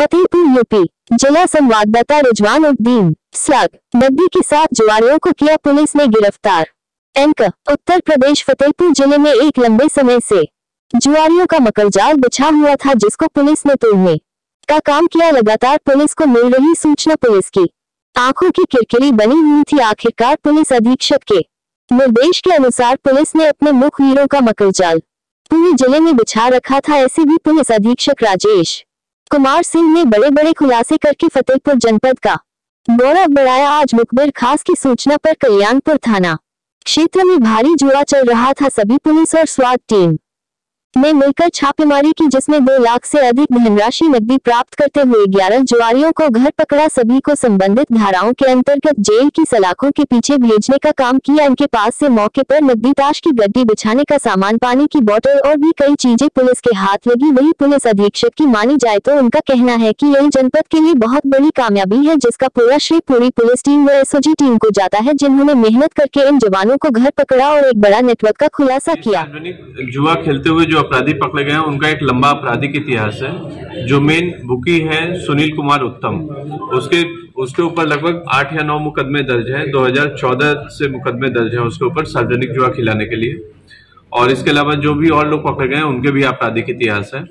Fatehpur, UP. जिला संवाददाता Rizwan Uddin slug नकदी के साथ जुआरियों को किया पुलिस ने गिरफ़्तार। एंक उत्तर प्रदेश फतेहपुर ज़िले में एक लंबे समय से जुआरियों का मकर जाल बिछा हुआ था जिसको पुलिस ने तोड़ने का काम किया। लगातार पुलिस को मिल रही सूचना पुलिस की। आँखों की किरकिरी बनी हुई थी आखिरकार पुलिस अधीक्षक के निर्देश के अनुसार पुलिस ने अपने मुख वीरों का मकर जाल पूरे ज़िले में बिछा रखा था, ऐसे भी पुलिस अधीक्षक राजेश कुमार सिंह ने बड़े बड़े खुलासे करके फतेहपुर जनपद का गौरव बढ़ाया। आज मुखबिर खास की सूचना पर कल्याणपुर थाना क्षेत्र में भारी जुआ चल रहा था। सभी पुलिस और स्वाद टीम ने मिलकर छापेमारी की, जिसमें दो लाख से अधिक धनराशि नकदी प्राप्त करते हुए ग्यारह जुआरियों को घर पकड़ा, सभी को संबंधित धाराओं के अंतर्गत जेल की सलाखों के पीछे भेजने का काम किया, इनके पास से मौके पर नकदी ताश की गड्डी बिछाने का सामान, पानी की बोतल और भी कई चीज़ें पुलिस के हाथ लगी। वही पुलिस अधीक्षक की मानी जाए तो उनका कहना है की यही जनपद के लिए बहुत बड़ी कामयाबी है, जिसका पूरा श्रेय पूरी पुलिस टीम व एसओजी टीम को जाता है, जिन्होंने मेहनत करके इन जवानों को घर पकड़ा और एक बड़ा नेटवर्क का खुलासा किया। जुआ खेलते हुए जो अपराधी पकड़े गए हैं उनका एक लंबा आपराधिक इतिहास है जो मेन बुकी है सुनील कुमार उत्तम। उसके उसके ऊपर लगभग आठ या नौ मुकदमे दर्ज हैं 2014 से मुकदमे दर्ज हैं उसके ऊपर सार्वजनिक जुआ खिलाने के लिए। और इसके अलावा जो भी और लोग पकड़े गए हैं उनके भी आपराधिक इतिहास है।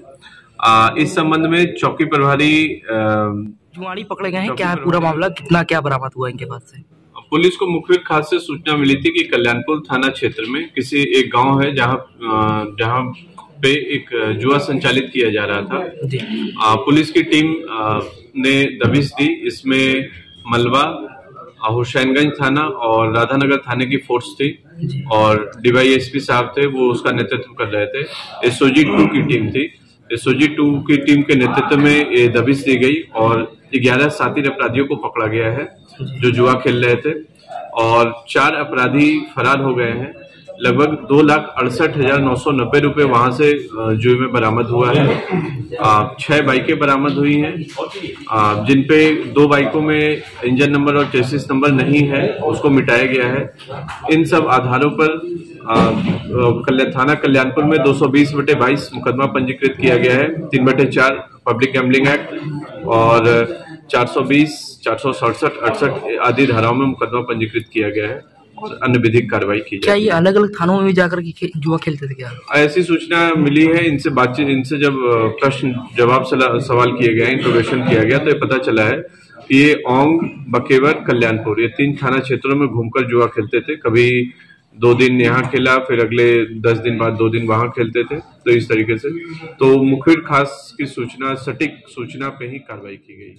आ, इस संबंध में चौकी प्रभारी जुआड़ी पकड़े गए हैं क्या है पूरा मामला कितना क्या बरामद हुआ इनके पास से? पुलिस को मुखबिर खास से सूचना मिली थी कि कल्याणपुर थाना क्षेत्र में किसी एक गाँव है जहाँ जहाँ पे एक जुआ संचालित किया जा रहा था। पुलिस की टीम ने दबिश दी। इसमें मलबा हुसैनगंज थाना और राधानगर थाने की फोर्स थी और डीवाईएसपी साहब थे वो उसका नेतृत्व कर रहे थे। एसओजी टू की टीम थी। एसओजी टू की टीम के नेतृत्व में ये दबिश दी गई और ग्यारह साथी अपराधियों को पकड़ा गया है। जो जुआ खेल रहे थे। और चार अपराधी फरार हो गए हैं। लगभग दो लाख अड़सठ हज़ार नौ सौ नब्बे रुपए वहाँ से जुए में बरामद हुआ है। छह बाइकें बरामद हुई हैं। जिन पे दो बाइकों में इंजन नंबर और चेसिस नंबर नहीं है उसको मिटाया गया है। इन सब आधारों पर कल्याण थाना कल्याणपुर में 220 बटे बाईस मुकदमा पंजीकृत किया गया है। तीन बटे चार पब्लिक गैम्बलिंग एक्ट और 420, चार सौ सड़सठ अड़सठ आदि धाराओं में मुकदमा पंजीकृत किया गया है। और अन्य विधिक कार्रवाई की क्या ये अलग अलग थानों में जाकर के जुआ खेलते थे क्या? ऐसी सूचना मिली है इनसे बातचीत इनसे जब प्रश्न जवाब सवाल किए गए इंट्रोवेशन किया गया तो ये पता चला है कि ये ओंग बकेवर कल्याणपुर ये तीन थाना क्षेत्रों में घूमकर जुआ खेलते थे। कभी दो दिन यहाँ खेला फिर अगले दस दिन बाद दो दिन वहाँ खेलते थे तो इस तरीके से। तो मुखबिर खास की सूचना सटीक सूचना पे ही कार्रवाई की गई।